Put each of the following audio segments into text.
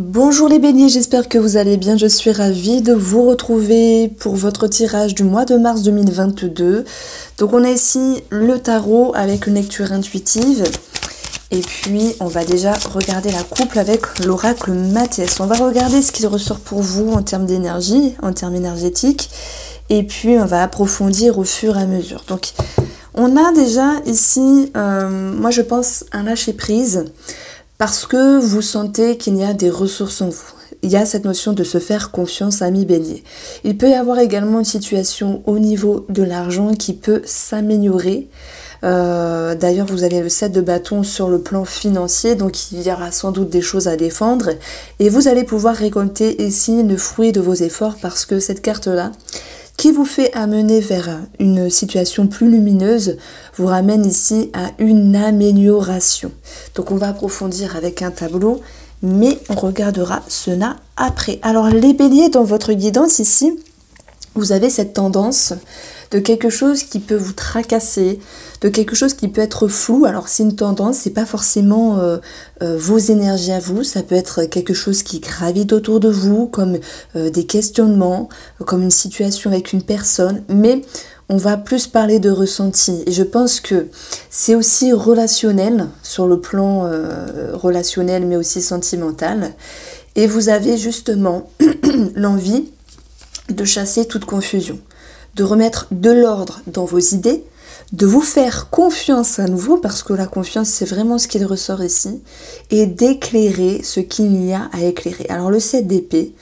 Bonjour les béliers, j'espère que vous allez bien. Je suis ravie de vous retrouver pour votre tirage du mois de mars 2022. Donc on a ici le tarot avec une lecture intuitive. Et puis on va déjà regarder la couple avec l'oracle Mathias. On va regarder ce qu'il ressort pour vous en termes d'énergie, en termes énergétiques. Et puis on va approfondir au fur et à mesure. Donc on a déjà ici, euh, moi je pense, un lâcher prise parce que vous sentez qu'il y a des ressources en vous. Il y a cette notion de se faire confiance, ami bélier. Il peut y avoir également une situation au niveau de l'argent qui peut s'améliorer. Euh, d'ailleurs, vous avez le 7 de bâton sur le plan financier, donc il y aura sans doute des choses à défendre. Et vous allez pouvoir récolter ici le fruit de vos efforts parce que cette carte-là, qui vous fait amener vers une situation plus lumineuse, vous ramène ici à une amélioration. Donc on va approfondir avec un tableau, mais on regardera cela après. Alors les béliers, dans votre guidance ici, vous avez cette tendance de quelque chose qui peut vous tracasser, de quelque chose qui peut être flou. Alors c'est une tendance, c'est pas forcément euh, euh, vos énergies à vous, ça peut être quelque chose qui gravite autour de vous, comme euh, des questionnements, comme une situation avec une personne, mais on va plus parler de ressenti. Et je pense que c'est aussi relationnel, sur le plan relationnel, mais aussi sentimental. Et vous avez justement l'envie de chasser toute confusion de remettre de l'ordre dans vos idées, de vous faire confiance à nouveau, parce que la confiance c'est vraiment ce qu'il ressort ici, et d'éclairer ce qu'il y a à éclairer. Alors le 7 d'épée,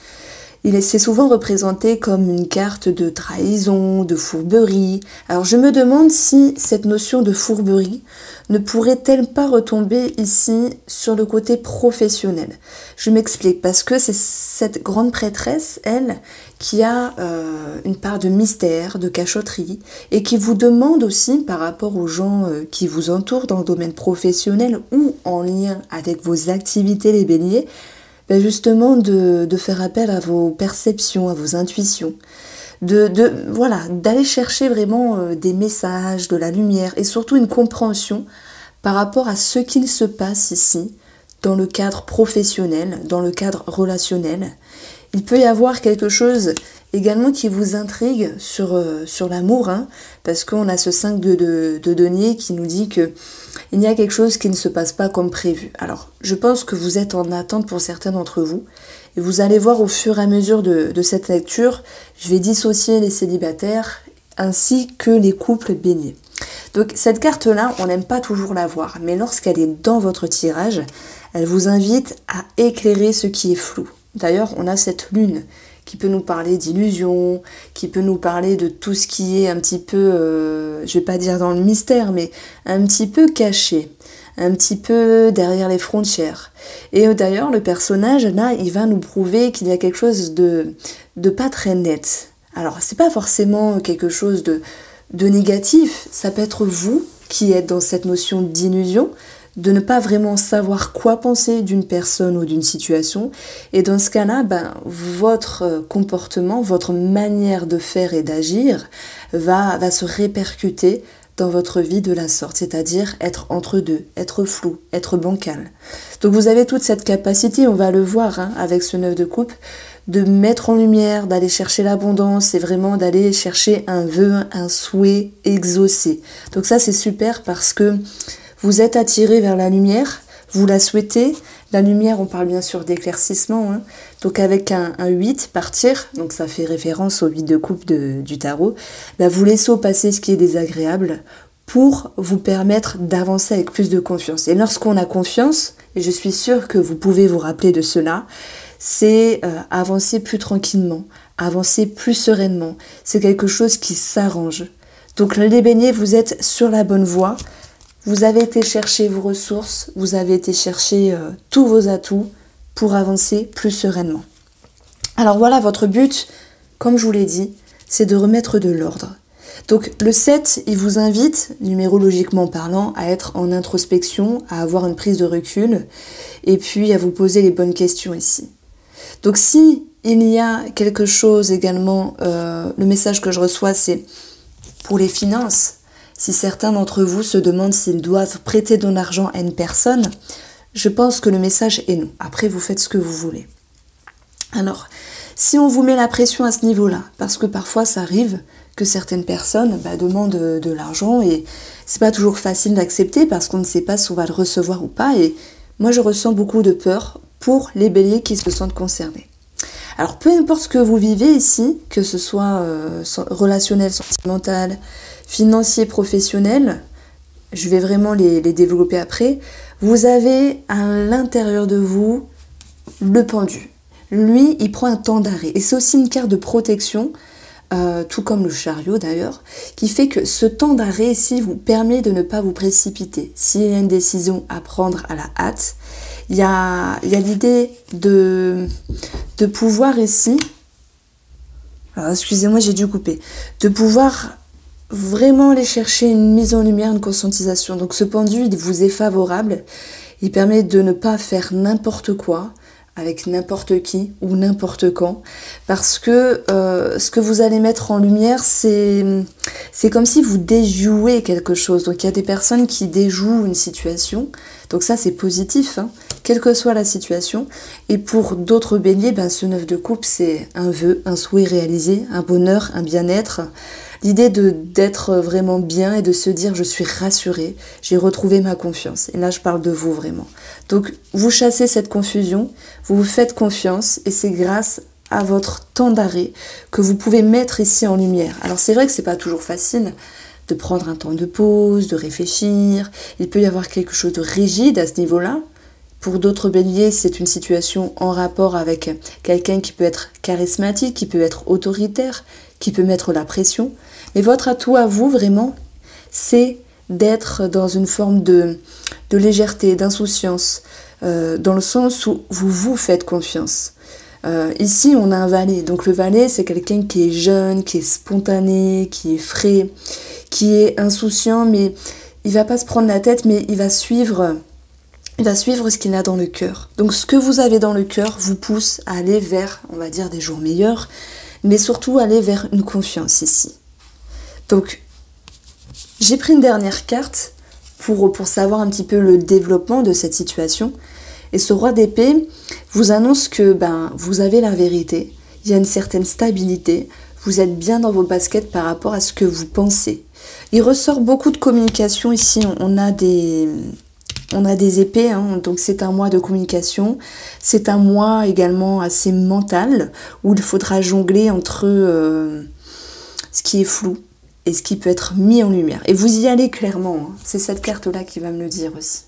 il est souvent représenté comme une carte de trahison, de fourberie. Alors je me demande si cette notion de fourberie ne pourrait-elle pas retomber ici sur le côté professionnel? Je m'explique parce que c'est cette grande prêtresse, elle, qui a euh, une part de mystère, de cachotterie, et qui vous demande aussi par rapport aux gens euh, qui vous entourent dans le domaine professionnel ou en lien avec vos activités les béliers, ben justement de, faire appel à vos perceptions, à vos intuitions. De, voilà, d'aller chercher vraiment euh, des messages, de la lumière et surtout une compréhension par rapport à ce qu'il se passe ici dans le cadre professionnel, dans le cadre relationnel. Il peut y avoir quelque chose également qui vous intrigue sur, euh, l'amour, hein, parce qu'on a ce 5 de, de, de, denier qui nous dit que il y a quelque chose qui ne se passe pas comme prévu. Alors, je pense que vous êtes en attente pour certains d'entre vous, et vous allez voir au fur et à mesure de, de cette lecture, je vais dissocier les célibataires ainsi que les couples baignés. Donc cette carte-là, on n'aime pas toujours la voir, mais lorsqu'elle est dans votre tirage, elle vous invite à éclairer ce qui est flou. D'ailleurs, on a cette lune qui peut nous parler d'illusions, qui peut nous parler de tout ce qui est un petit peu, euh, je vais pas dire dans le mystère, mais un petit peu caché, un petit peu derrière les frontières. Et euh, d'ailleurs, le personnage, là, il va nous prouver qu'il y a quelque chose de, de pas très net. Alors, c'est pas forcément quelque chose de, de négatif, ça peut être vous qui êtes dans cette notion d'illusion, de ne pas vraiment savoir quoi penser d'une personne ou d'une situation. Et dans ce cas-là, ben, votre comportement, votre manière de faire et d'agir va, va se répercuter dans votre vie de la sorte, c'est-à-dire être entre deux, être flou, être bancal. Donc vous avez toute cette capacité, on va le voir hein, avec ce neuf de coupe, de mettre en lumière, d'aller chercher l'abondance et vraiment d'aller chercher un vœu, un souhait exaucé. Donc ça c'est super parce que vous êtes attiré vers la lumière, vous la souhaitez. La lumière, on parle bien sûr d'éclaircissement. Hein. Donc avec un, 8, partir, donc ça fait référence au 8 de coupe du tarot, bah, vous laissez passer ce qui est désagréable pour vous permettre d'avancer avec plus de confiance. Et lorsqu'on a confiance, et je suis sûre que vous pouvez vous rappeler de cela, c'est euh, avancer plus tranquillement, avancer plus sereinement. C'est quelque chose qui s'arrange. Donc les beignets, vous êtes sur la bonne voie. Vous avez été chercher vos ressources, vous avez été chercher euh, tous vos atouts pour avancer plus sereinement. Alors voilà, votre but, comme je vous l'ai dit, c'est de remettre de l'ordre. Donc le 7, il vous invite, numérologiquement parlant, à être en introspection, à avoir une prise de recul, et puis à vous poser les bonnes questions ici. Donc si il y a quelque chose également, euh, le message que je reçois, c'est pour les finances, si certains d'entre vous se demandent s'ils doivent prêter de l'argent à une personne, je pense que le message est non. Après, vous faites ce que vous voulez. Alors, si on vous met la pression à ce niveau-là, parce que parfois ça arrive que certaines personnes bah, demandent de, l'argent et c'est pas toujours facile d'accepter parce qu'on ne sait pas si on va le recevoir ou pas. Et moi, je ressens beaucoup de peur pour les béliers qui se sentent concernés. Alors, peu importe ce que vous vivez ici, que ce soit euh, relationnel, sentimental, financier, professionnel, je vais vraiment les, développer après, vous avez à l'intérieur de vous le pendu. Lui, il prend un temps d'arrêt. Et c'est aussi une carte de protection, euh, tout comme le chariot d'ailleurs, qui fait que ce temps d'arrêt ici vous permet de ne pas vous précipiter. S'il y a une décision à prendre à la hâte, il y a, l'idée de, de pouvoir ici, excusez-moi j'ai dû couper, de pouvoir vraiment aller chercher une mise en lumière, une conscientisation. Donc ce pendu, il vous est favorable. Il permet de ne pas faire n'importe quoi avec n'importe qui ou n'importe quand. Parce que euh, ce que vous allez mettre en lumière c'est comme si vous déjouez quelque chose. Donc il y a des personnes qui déjouent une situation. Donc ça c'est positif hein, quelle que soit la situation. Et pour d'autres béliers ben, ce neuf de coupe c'est un vœu un souhait réalisé un bonheur un bien-être L'idée de d'être vraiment bien et de se dire je suis rassurée, j'ai retrouvé ma confiance. Et là je parle de vous vraiment. Donc vous chassez cette confusion, vous vous faites confiance et c'est grâce à votre temps d'arrêt que vous pouvez mettre ici en lumière. Alors c'est vrai que c'est pas toujours facile de prendre un temps de pause, de réfléchir. Il peut y avoir quelque chose de rigide à ce niveau-là. Pour d'autres béliers, c'est une situation en rapport avec quelqu'un qui peut être charismatique, qui peut être autoritaire, qui peut mettre la pression. Mais votre atout à vous, vraiment, c'est d'être dans une forme de, de légèreté, d'insouciance, euh, dans le sens où vous vous faites confiance. Euh, ici, on a un valet. Donc le valet, c'est quelqu'un qui est jeune, qui est spontané, qui est frais, qui est insouciant, mais il va pas se prendre la tête, mais il va suivre, il va suivre ce qu'il a dans le cœur. Donc ce que vous avez dans le cœur vous pousse à aller vers, on va dire, des jours meilleurs, mais surtout aller vers une confiance ici. Donc, j'ai pris une dernière carte pour, pour savoir un petit peu le développement de cette situation. Et ce roi d'épée vous annonce que ben, vous avez la vérité, il y a une certaine stabilité, vous êtes bien dans vos baskets par rapport à ce que vous pensez. Il ressort beaucoup de communication ici, on a des, on a des épées, hein, donc c'est un mois de communication. C'est un mois également assez mental, où il faudra jongler entre euh, ce qui est flou et ce qui peut être mis en lumière. Et vous y allez clairement, hein. c'est cette carte-là qui va me le dire aussi.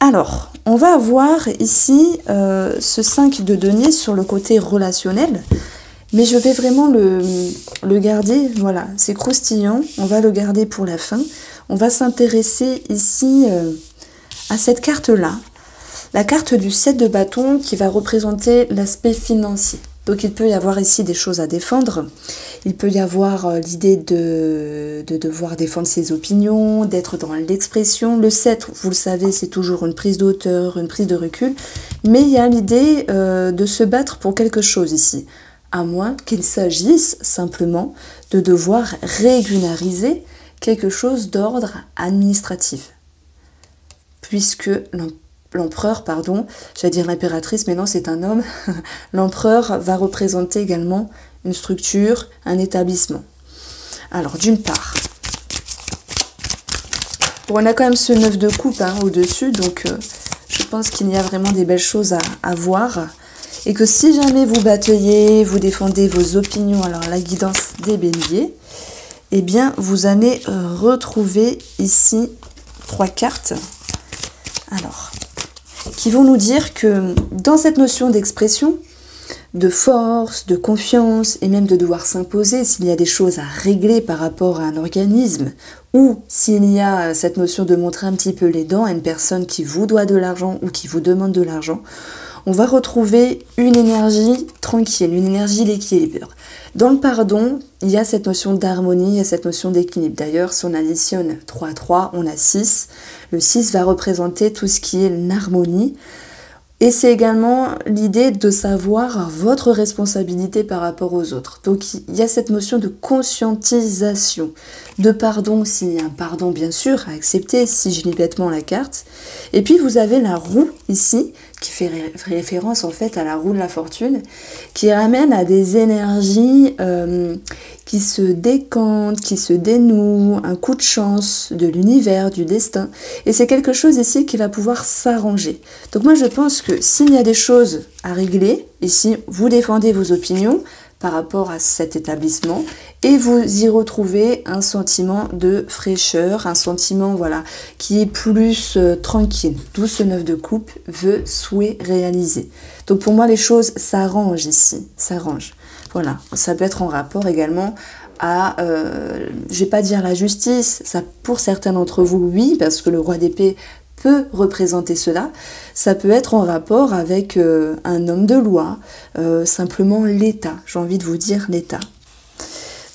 Alors, on va avoir ici euh, ce 5 de denier sur le côté relationnel, mais je vais vraiment le, garder, voilà, c'est croustillant, on va le garder pour la fin. On va s'intéresser ici... Euh, à cette carte-là, la carte du 7 de bâton qui va représenter l'aspect financier. Donc il peut y avoir ici des choses à défendre. Il peut y avoir euh, l'idée de, devoir défendre ses opinions, d'être dans l'expression. Le 7, vous le savez, c'est toujours une prise d'auteur, une prise de recul. Mais il y a l'idée euh, de se battre pour quelque chose ici. À moins qu'il s'agisse simplement de devoir régulariser quelque chose d'ordre administratif puisque l'empereur, pardon, j'allais dire l'impératrice, mais non, c'est un homme, l'empereur va représenter également une structure, un établissement. Alors, d'une part, on a quand même ce 9 de coupe hein, au-dessus, donc euh, je pense qu'il y a vraiment des belles choses à, voir. Et que si jamais vous bataillez, vous défendez vos opinions, alors la guidance des béliers, eh bien, vous allez euh, retrouver ici trois cartes alors, qui vont nous dire que dans cette notion d'expression, de force, de confiance et même de devoir s'imposer s'il y a des choses à régler par rapport à un organisme ou s'il y a cette notion de montrer un petit peu les dents à une personne qui vous doit de l'argent ou qui vous demande de l'argent, on va retrouver une énergie tranquille, une énergie d'équilibre. Dans le pardon, il y a cette notion d'harmonie, il y a cette notion d'équilibre. D'ailleurs, si on additionne 3 3, on a 6. Le 6 va représenter tout ce qui est l'harmonie. Et c'est également l'idée de savoir votre responsabilité par rapport aux autres. Donc il y a cette notion de conscientisation, de pardon s'il y a un pardon bien sûr à accepter si je lis bêtement la carte. Et puis vous avez la roue ici qui fait référence en fait à la roue de la fortune, qui ramène à des énergies euh, qui se décantent, qui se dénouent, un coup de chance de l'univers, du destin. Et c'est quelque chose ici qui va pouvoir s'arranger. Donc moi je pense que s'il y a des choses à régler, ici vous défendez vos opinions, par rapport à cet établissement et vous y retrouvez un sentiment de fraîcheur, un sentiment voilà qui est plus euh, tranquille. D'où ce neuf de coupe veut souhait réaliser. Donc pour moi les choses s'arrangent ici, s'arrangent. Voilà, ça peut être en rapport également à, euh, je vais pas dire la justice, ça pour certains d'entre vous oui, parce que le roi d'épée peut représenter cela. Ça peut être en rapport avec euh, un homme de loi, euh, simplement l'État. J'ai envie de vous dire l'État.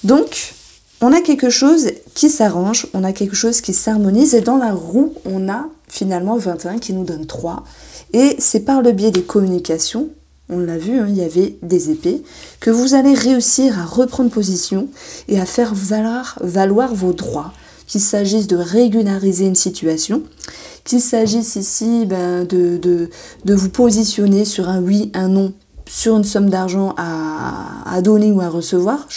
Donc, on a quelque chose qui s'arrange, on a quelque chose qui s'harmonise, et dans la roue, on a finalement 21 qui nous donne 3. Et c'est par le biais des communications, on l'a vu, hein, il y avait des épées, que vous allez réussir à reprendre position et à faire valoir, vos droits, qu'il s'agisse de régulariser une situation, qu'il s'agisse ici ben, de, vous positionner sur un oui, un non, sur une somme d'argent à, donner ou à recevoir.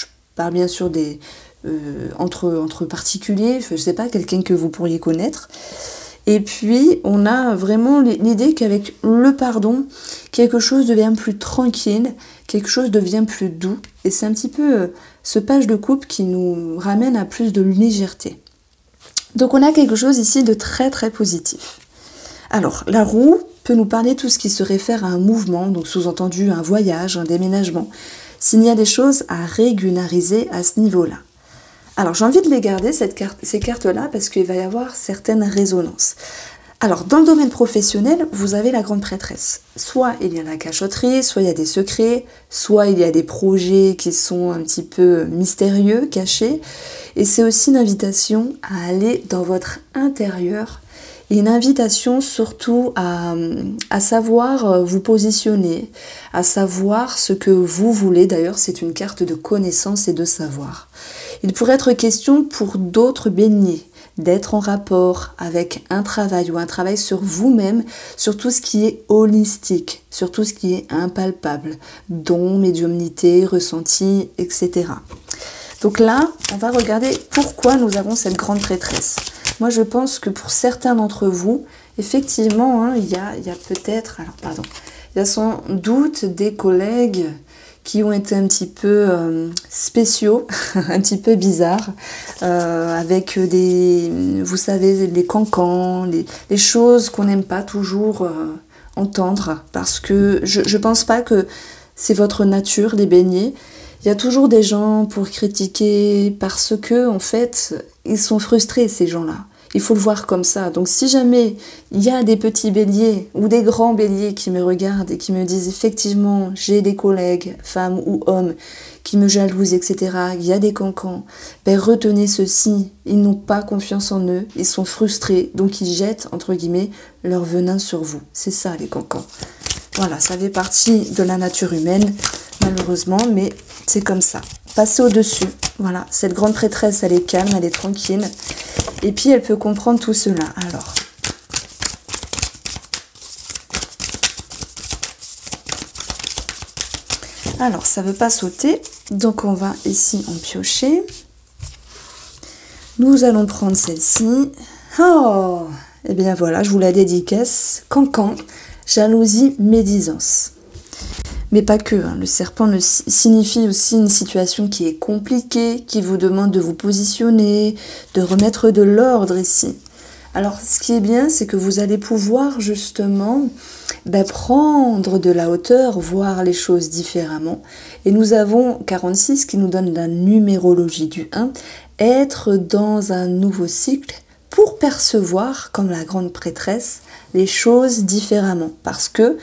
Bien sûr des, euh, entre, entre particuliers, je ne sais pas, quelqu'un que vous pourriez connaître. Et puis, on a vraiment l'idée qu'avec le pardon, quelque chose devient plus tranquille, quelque chose devient plus doux. Et c'est un petit peu euh, ce page de coupe qui nous ramène à plus de légèreté. Donc on a quelque chose ici de très très positif. Alors la roue peut nous parler tout ce qui se réfère à un mouvement, donc sous-entendu un voyage, un déménagement, s'il y a des choses à régulariser à ce niveau-là. Alors j'ai envie de les garder, ces cartes-là, parce qu'il va y avoir certaines résonances. Alors, dans le domaine professionnel, vous avez la grande prêtresse. Soit il y a la cachotterie, soit il y a des secrets, soit il y a des projets qui sont un petit peu mystérieux, cachés. Et c'est aussi une invitation à aller dans votre intérieur une invitation surtout à, savoir vous positionner, à savoir ce que vous voulez. D'ailleurs, c'est une carte de connaissance et de savoir. Il pourrait être question pour d'autres baignés d'être en rapport avec un travail ou un travail sur vous-même, sur tout ce qui est holistique, sur tout ce qui est impalpable, dont médiumnité, ressenti, etc. Donc là, on va regarder pourquoi nous avons cette grande prêtresse. Moi, je pense que pour certains d'entre vous, effectivement, hein, il y a, peut-être, alors pardon, il y a sans doute des collègues qui ont été un petit peu euh, spéciaux, un petit peu bizarres, euh, avec des, vous savez, les cancans, les, choses qu'on n'aime pas toujours euh, entendre, parce que je ne pense pas que c'est votre nature, les beignets. Il y a toujours des gens pour critiquer parce que, en fait, ils sont frustrés, ces gens-là. Il faut le voir comme ça. Donc si jamais il y a des petits béliers ou des grands béliers qui me regardent et qui me disent effectivement j'ai des collègues, femmes ou hommes, qui me jalousent, etc., il y a des cancans, ben retenez ceci, ils n'ont pas confiance en eux, ils sont frustrés, donc ils jettent, entre guillemets, leur venin sur vous. C'est ça les cancans. Voilà, ça fait partie de la nature humaine, malheureusement, mais c'est comme ça. Passez au-dessus. Voilà, cette grande prêtresse, elle est calme, elle est tranquille. Et puis, elle peut comprendre tout cela. Alors, Alors, ça ne veut pas sauter. Donc, on va ici en piocher. Nous allons prendre celle-ci. Oh Eh bien voilà, je vous la dédicace. Cancan, jalousie, médisance mais pas que. Hein. Le serpent signifie aussi une situation qui est compliquée, qui vous demande de vous positionner, de remettre de l'ordre ici. Alors, ce qui est bien, c'est que vous allez pouvoir justement ben, prendre de la hauteur, voir les choses différemment. Et nous avons 46 qui nous donne la numérologie du 1, être dans un nouveau cycle pour percevoir, comme la grande prêtresse, les choses différemment. Parce que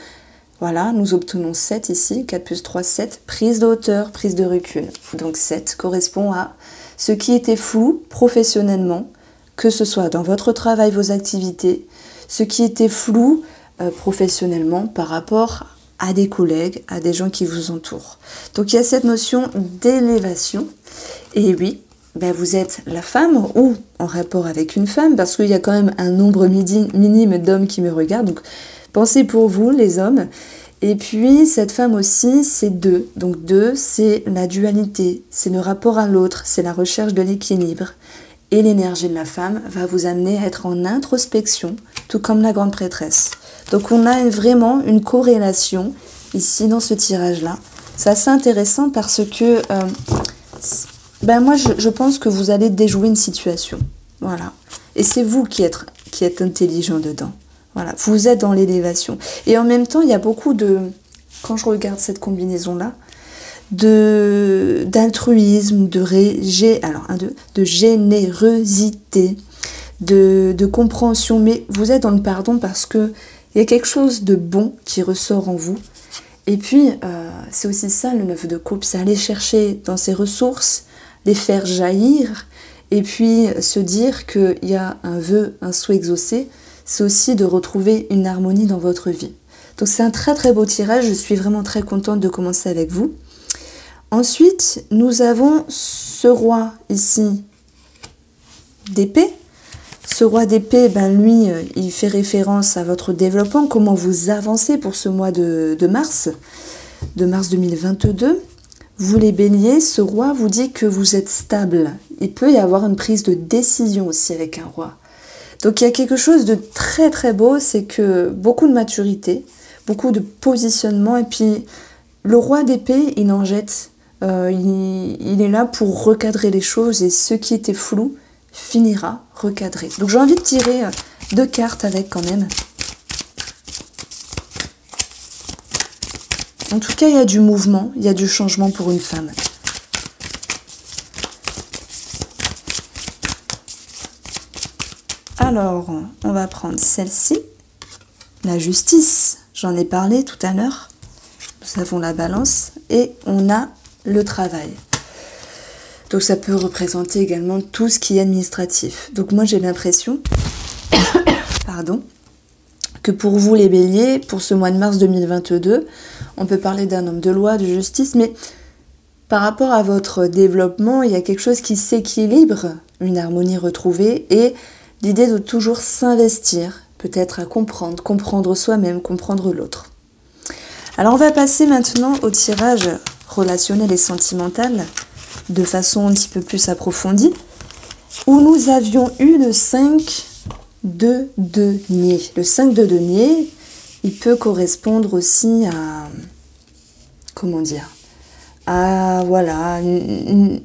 voilà, nous obtenons 7 ici, 4 plus 3, 7, prise de hauteur, prise de recul. Donc 7 correspond à ce qui était flou professionnellement, que ce soit dans votre travail, vos activités, ce qui était flou euh, professionnellement par rapport à des collègues, à des gens qui vous entourent. Donc il y a cette notion d'élévation. Et oui, ben vous êtes la femme ou en rapport avec une femme, parce qu'il y a quand même un nombre minime d'hommes qui me regardent. Donc pensez pour vous, les hommes. Et puis cette femme aussi, c'est deux. Donc deux, c'est la dualité, c'est le rapport à l'autre, c'est la recherche de l'équilibre. Et l'énergie de la femme va vous amener à être en introspection, tout comme la grande prêtresse. Donc on a vraiment une corrélation ici dans ce tirage-là. C'est assez intéressant parce que euh, ben moi je, pense que vous allez déjouer une situation. Voilà. Et c'est vous qui êtes, qui êtes intelligent dedans. Voilà. Vous êtes dans l'élévation. Et en même temps, il y a beaucoup de. Quand je regarde cette combinaison-là, d'altruisme, de ré, de générosité, de, de compréhension. Mais vous êtes dans le pardon parce que il y a quelque chose de bon qui ressort en vous. Et puis, euh, c'est aussi ça le neuf de coupe, c'est aller chercher dans ses ressources, les faire jaillir, et puis se dire qu'il y a un vœu, un souhait exaucé, c'est aussi de retrouver une harmonie dans votre vie. Donc c'est un très très beau tirage, je suis vraiment très contente de commencer avec vous. Ensuite, nous avons ce roi ici d'épée ce roi d'épée, ben lui, euh, il fait référence à votre développement, comment vous avancez pour ce mois de, mars, de mars 2022. Vous les béliers, ce roi vous dit que vous êtes stable. Il peut y avoir une prise de décision aussi avec un roi. Donc il y a quelque chose de très très beau, c'est que beaucoup de maturité, beaucoup de positionnement, et puis le roi d'épée, il en jette. Euh, il, est là pour recadrer les choses et ce qui était flou, finira recadré. Donc j'ai envie de tirer deux cartes avec quand même. En tout cas, il y a du mouvement, il y a du changement pour une femme. Alors, on va prendre celle-ci, la justice. J'en ai parlé tout à l'heure. Nous avons la balance et on a le travail. Donc ça peut représenter également tout ce qui est administratif. Donc moi j'ai l'impression, pardon, que pour vous les béliers, pour ce mois de mars 2022, on peut parler d'un homme de loi, de justice, mais par rapport à votre développement, il y a quelque chose qui s'équilibre, une harmonie retrouvée, et l'idée de toujours s'investir, peut-être à comprendre, comprendre soi-même, comprendre l'autre. Alors on va passer maintenant au tirage relationnel et sentimental de façon un petit peu plus approfondie, où nous avions eu le 5 de denier. Le 5 de denier, il peut correspondre aussi à, comment dire, à voilà, une,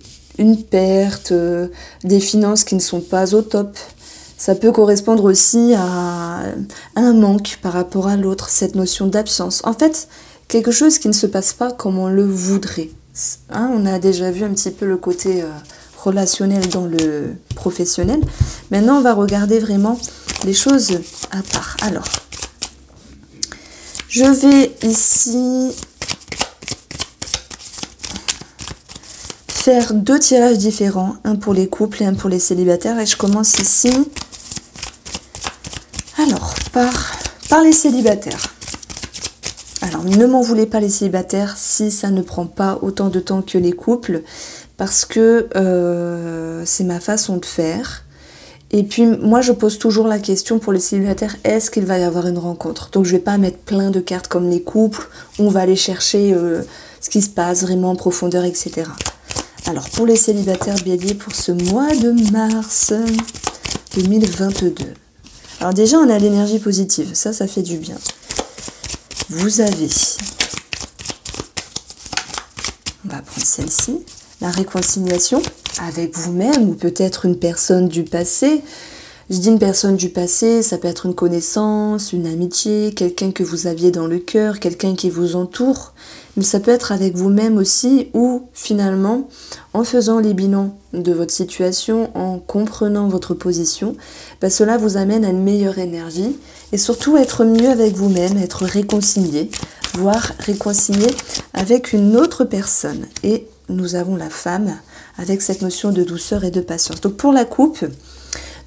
perte, euh, des finances qui ne sont pas au top. Ça peut correspondre aussi à un manque par rapport à l'autre, cette notion d'absence. En fait, quelque chose qui ne se passe pas comme on le voudrait. Hein, on a déjà vu un petit peu le côté euh, relationnel dans le professionnel. Maintenant, on va regarder vraiment les choses à part. Alors, je vais ici faire deux tirages différents, un pour les couples et un pour les célibataires. Et je commence ici, alors, par, par les célibataires. Alors ne m'en voulez pas les célibataires si ça ne prend pas autant de temps que les couples, parce que euh, c'est ma façon de faire. Et puis moi je pose toujours la question pour les célibataires, est-ce qu'il va y avoir une rencontre? Donc je vais pas mettre plein de cartes comme les couples, on va aller chercher euh, ce qui se passe vraiment en profondeur, etc. Alors pour les célibataires béliers pour ce mois de mars 2022. Alors déjà on a l'énergie positive, ça ça fait du bien vous avez, on va prendre celle-ci, la réconciliation avec vous-même ou peut-être une personne du passé. Je dis une personne du passé, ça peut être une connaissance, une amitié, quelqu'un que vous aviez dans le cœur, quelqu'un qui vous entoure, mais ça peut être avec vous-même aussi ou finalement en faisant les bilans de votre situation, en comprenant votre position, bah, cela vous amène à une meilleure énergie et surtout être mieux avec vous-même, être réconcilié, voire réconcilié avec une autre personne. Et nous avons la femme avec cette notion de douceur et de patience. Donc pour la coupe,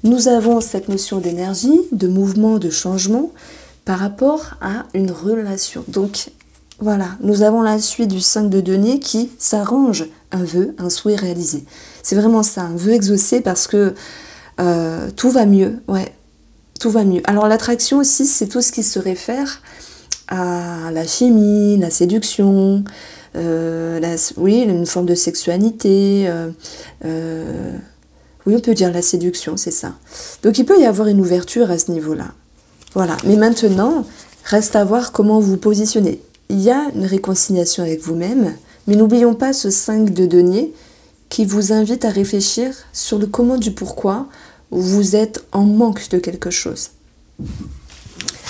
nous avons cette notion d'énergie, de mouvement, de changement. par rapport à une relation. Donc voilà, nous avons la suite du 5 de denier qui s'arrange un vœu, un souhait réalisé. C'est vraiment ça, un vœu exaucé parce que euh, tout va mieux, ouais, tout va mieux. Alors l'attraction aussi, c'est tout ce qui se réfère à la chimie, la séduction, euh, oui, une forme de sexualité. Euh, oui, on peut dire la séduction, c'est ça. Donc il peut y avoir une ouverture à ce niveau-là. Voilà. Mais maintenant, reste à voir comment vous positionnez. Il y a une réconciliation avec vous-même, mais n'oublions pas ce 5 de denier qui vous invite à réfléchir sur le comment du pourquoi vous êtes en manque de quelque chose.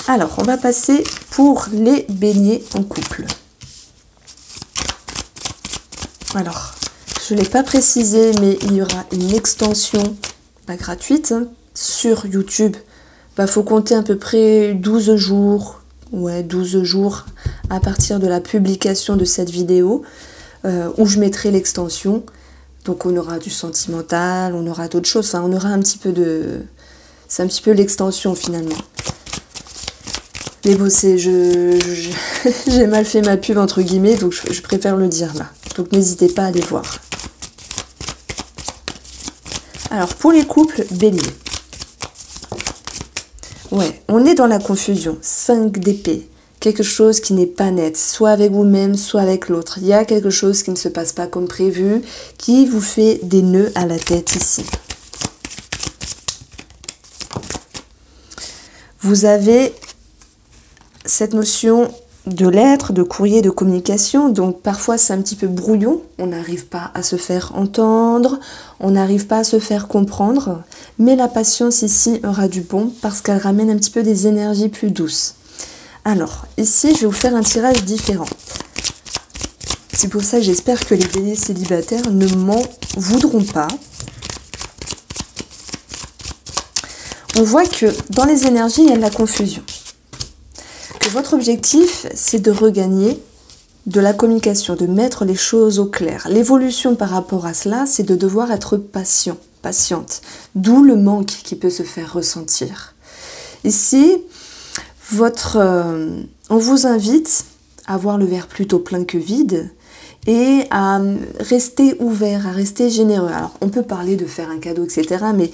Alors, on va passer pour les beignets en couple. Alors, je ne l'ai pas précisé, mais il y aura une extension gratuite hein, sur YouTube. Il bah, faut compter à peu près 12 jours, ouais, 12 jours à partir de la publication de cette vidéo, euh, où je mettrai l'extension. Donc on aura du sentimental, on aura d'autres choses, enfin on aura un petit peu de... C'est un petit peu l'extension finalement. Mais bon, c'est... Je, j'ai mal fait ma pub entre guillemets, donc je, préfère le dire là. Donc n'hésitez pas à aller voir. Alors pour les couples bélier. Ouais, on est dans la confusion. 5 d'épée quelque chose qui n'est pas net, soit avec vous-même, soit avec l'autre. Il y a quelque chose qui ne se passe pas comme prévu, qui vous fait des nœuds à la tête ici. Vous avez cette notion de lettres, de courrier, de communication, donc parfois c'est un petit peu brouillon, on n'arrive pas à se faire entendre, on n'arrive pas à se faire comprendre, mais la patience ici aura du bon parce qu'elle ramène un petit peu des énergies plus douces. Alors, ici, je vais vous faire un tirage différent. C'est pour ça j'espère que les béliers célibataires ne m'en voudront pas. On voit que dans les énergies, il y a de la confusion. Votre objectif, c'est de regagner de la communication, de mettre les choses au clair. L'évolution par rapport à cela, c'est de devoir être patient, patiente. D'où le manque qui peut se faire ressentir. Ici, votre, euh, on vous invite à voir le verre plutôt plein que vide et à rester ouvert, à rester généreux. Alors, on peut parler de faire un cadeau, etc., mais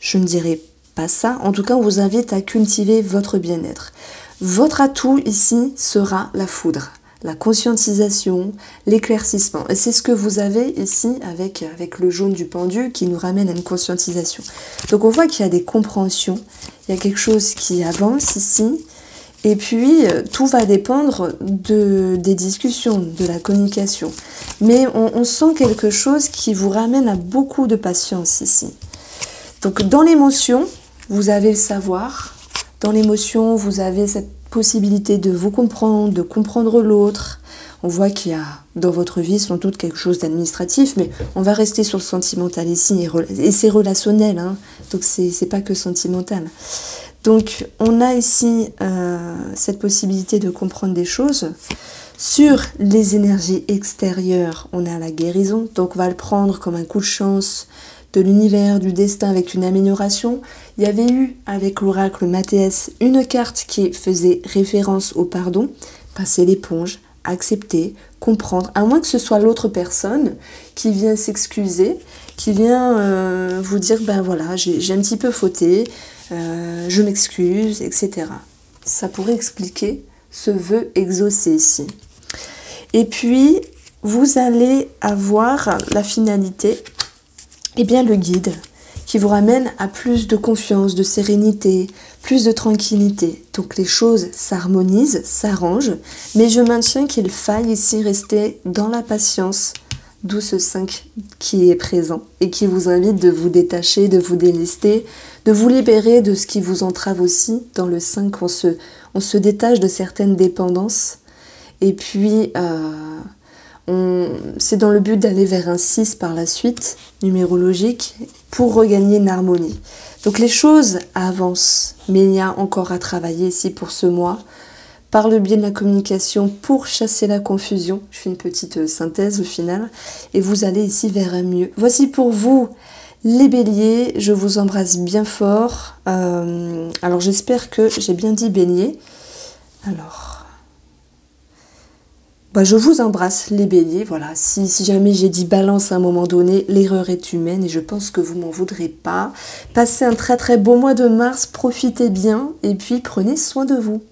je ne dirais pas ça. En tout cas, on vous invite à cultiver votre bien-être. Votre atout ici sera la foudre, la conscientisation, l'éclaircissement. Et c'est ce que vous avez ici avec, avec le jaune du pendu qui nous ramène à une conscientisation. Donc on voit qu'il y a des compréhensions, il y a quelque chose qui avance ici, et puis, euh, tout va dépendre de, des discussions, de la communication. Mais on, sent quelque chose qui vous ramène à beaucoup de patience ici. Donc, dans l'émotion, vous avez le savoir. Dans l'émotion, vous avez cette possibilité de vous comprendre, de comprendre l'autre. On voit qu'il y a dans votre vie sans doute quelque chose d'administratif, mais on va rester sur le sentimental ici, et c'est relationnel, hein. donc c'est pas que sentimental. Donc on a ici euh, cette possibilité de comprendre des choses. Sur les énergies extérieures, on a la guérison, donc on va le prendre comme un coup de chance de l'univers, du destin avec une amélioration. Il y avait eu avec l'oracle Mathéès une carte qui faisait référence au pardon, passer l'éponge, accepter, comprendre, à moins que ce soit l'autre personne qui vient s'excuser, qui vient euh, vous dire ben voilà, j'ai un petit peu fauté, euh, je m'excuse, etc. Ça pourrait expliquer ce vœu exaucé ici. Et puis, vous allez avoir la finalité, et eh bien le guide, qui vous ramène à plus de confiance, de sérénité, plus de tranquillité. Donc les choses s'harmonisent, s'arrangent, mais je maintiens qu'il faille ici rester dans la patience, d'où ce 5 qui est présent et qui vous invite de vous détacher, de vous délester, de vous libérer de ce qui vous entrave aussi. Dans le 5, on se, on se détache de certaines dépendances. Et puis, euh, c'est dans le but d'aller vers un 6 par la suite, numérologique, pour regagner une harmonie. Donc les choses avancent, mais il y a encore à travailler ici pour ce mois par le biais de la communication pour chasser la confusion. Je fais une petite euh, synthèse au final. Et vous allez ici vers un mieux. Voici pour vous les béliers. Je vous embrasse bien fort. Euh, alors j'espère que j'ai bien dit bélier. Alors, bah, je vous embrasse les béliers. Voilà, si, jamais j'ai dit balance à un moment donné, l'erreur est humaine et je pense que vous m'en voudrez pas. Passez un très très beau mois de mars, profitez bien et puis prenez soin de vous.